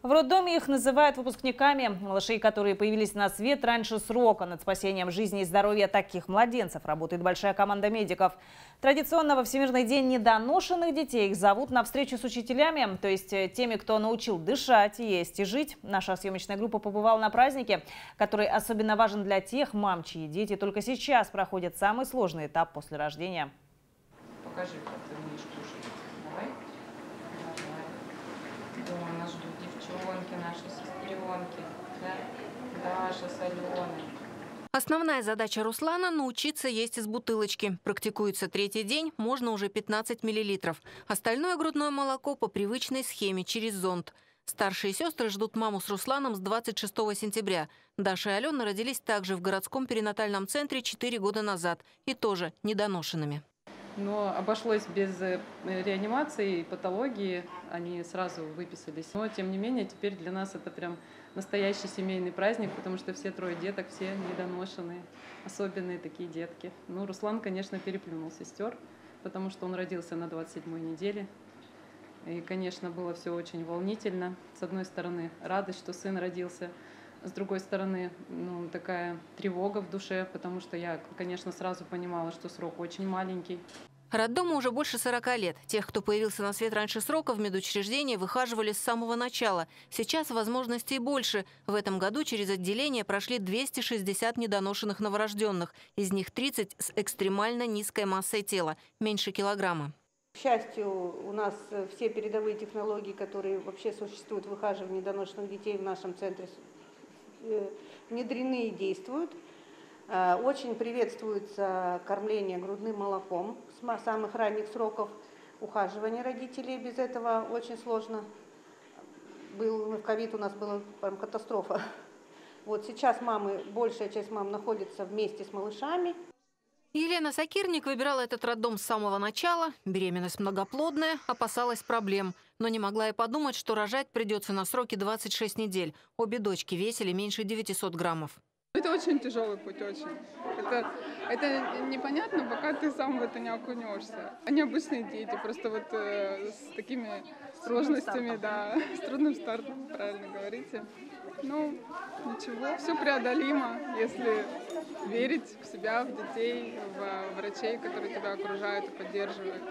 В роддоме их называют выпускниками. Малышей, которые появились на свет раньше срока. Над спасением жизни и здоровья таких младенцев работает большая команда медиков. Традиционно во Всемирный день недоношенных детей их зовут на встречу с учителями, то есть э, теми, кто научил дышать, есть и жить. Наша съемочная группа побывала на празднике, который особенно важен для тех мам, чьи дети только сейчас проходят самый сложный этап после рождения. Покажи, как ты умеешь кушать. Давай. Давай. Дома нас ждут девчонки, наши сестренки. Да? Даша с Аленой. Основная задача Руслана – научиться есть из бутылочки. Практикуется третий день, можно уже 15 миллилитров. Остальное грудное молоко по привычной схеме, через зонд. Старшие сестры ждут маму с Русланом с 26 сентября. Даша и Алена родились также в городском перинатальном центре 4 года назад и тоже недоношенными. Но обошлось без э, реанимации и патологии, они сразу выписались. Но, тем не менее, теперь для нас это прям настоящий семейный праздник, потому что все трое деток, все недоношенные, особенные такие детки. Ну, Руслан, конечно, переплюнул сестер, потому что он родился на 27-й неделе. И, конечно, было все очень волнительно. С одной стороны, радость, что сын родился, с другой стороны, ну, такая тревога в душе, потому что я, конечно, сразу понимала, что срок очень маленький. Роддому уже больше 40 лет. Тех, кто появился на свет раньше срока, в медучреждении выхаживали с самого начала. Сейчас возможностей больше. В этом году через отделение прошли 260 недоношенных новорожденных. Из них 30 с экстремально низкой массой тела, меньше килограмма. К счастью, у нас все передовые технологии, которые вообще существуют в выхаживании недоношенных детей в нашем центре, э, внедрены и действуют. Э, очень приветствуется кормление грудным молоком с самых ранних сроков ухаживания родителей. Без этого очень сложно. Был, в ковид у нас была прям катастрофа. Вот сейчас мамы, большая часть мам находится вместе с малышами. Елена Сакирник выбирала этот роддом с самого начала. Беременность многоплодная, опасалась проблем. Но не могла и подумать, что рожать придется на сроки 26 недель. Обе дочки весили меньше 900 граммов. Это очень тяжелый путь, очень. Это, это непонятно, пока ты сам в это не окунешься. Они обычные дети, просто вот э, с такими сложностями, да, с трудным стартом, правильно говорите. Ну, ничего, все преодолимо, если верить в себя, в детей, в врачей, которые тебя окружают и поддерживают.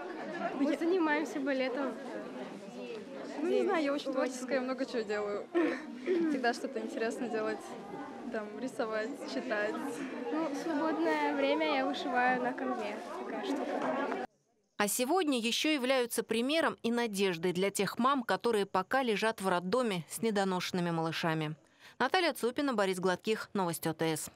Мы занимаемся балетом. Ну, не знаю, я очень творческая, я много чего делаю. Всегда что-то интересно делать там рисовать, читать. Ну, свободное время я вышиваю на конве. Такая штука. А сегодня еще являются примером и надеждой для тех мам, которые пока лежат в роддоме с недоношенными малышами. Наталья Цупина, Борис Гладких, Новости ОТС.